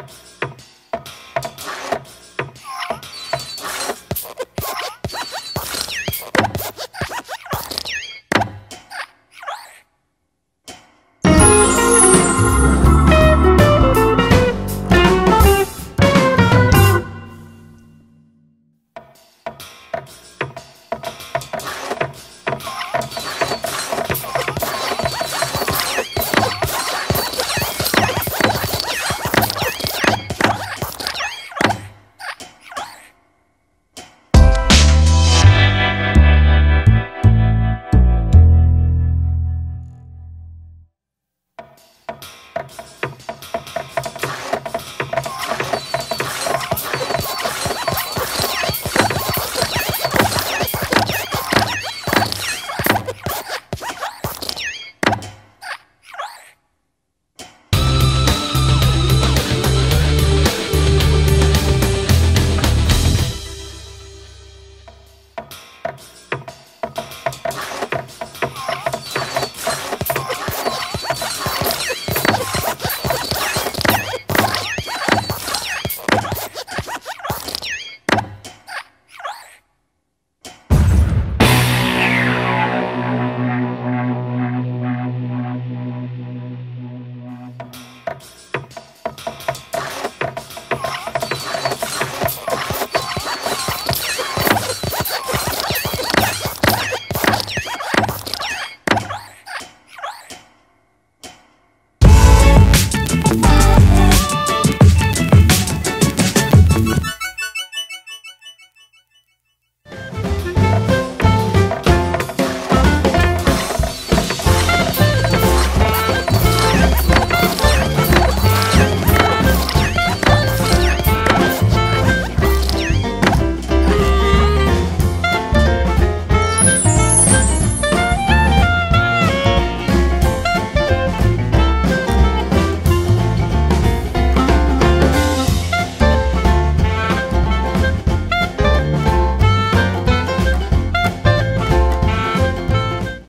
you